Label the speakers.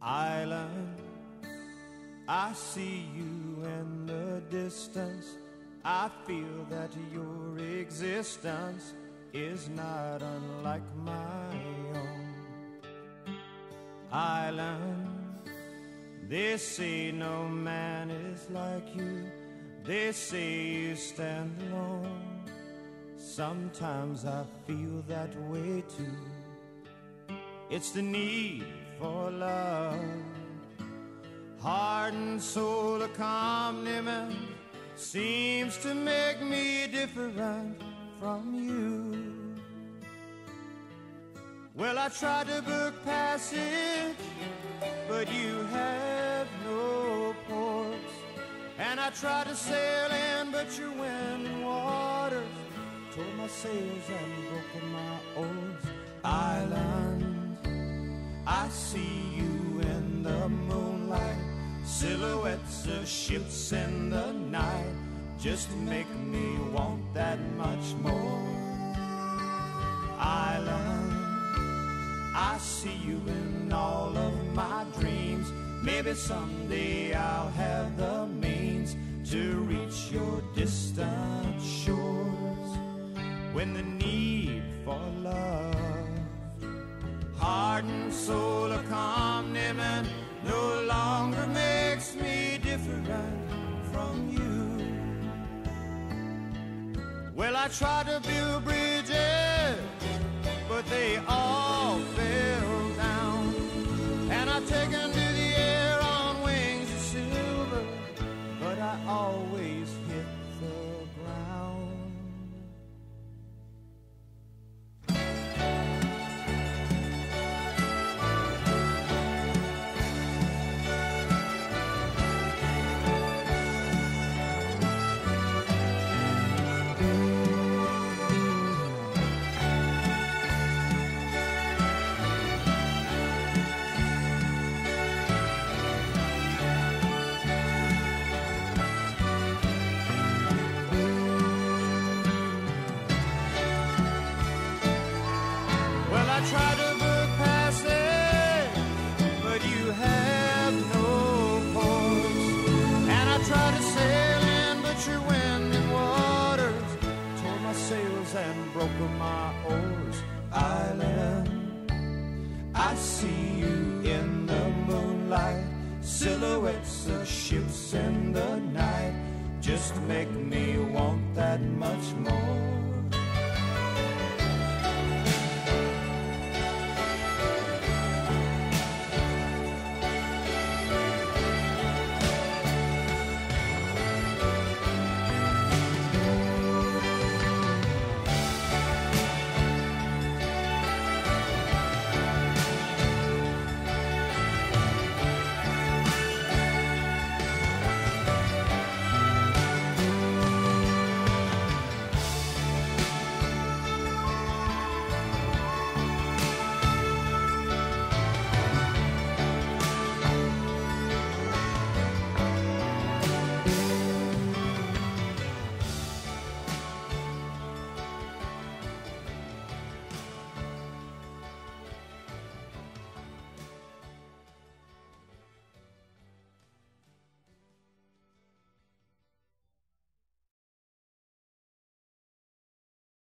Speaker 1: Island, I see you in the distance. I feel that your existence is not unlike my own. Island, they say no man is like you. They say you stand alone. Sometimes I feel that way too. It's the need for love. Accompaniment seems to make me different from you. Well, I tried to book passage, but you have no ports. And I tried to sail in, but your wind waters tore my sails and broke my oars. Island, I see you in of ships in the night, just make me want that much more. Island, I see you in all of my dreams. Maybe someday I'll have the means to reach your distant shores when the need for love, heart and soul accompaniment no longer Well, I tried to build bridges, but they all fell down. And I've taken and broke my sails and broken my oars. Island, I see you in the moonlight, silhouettes of ships in the night, just make me want that much more.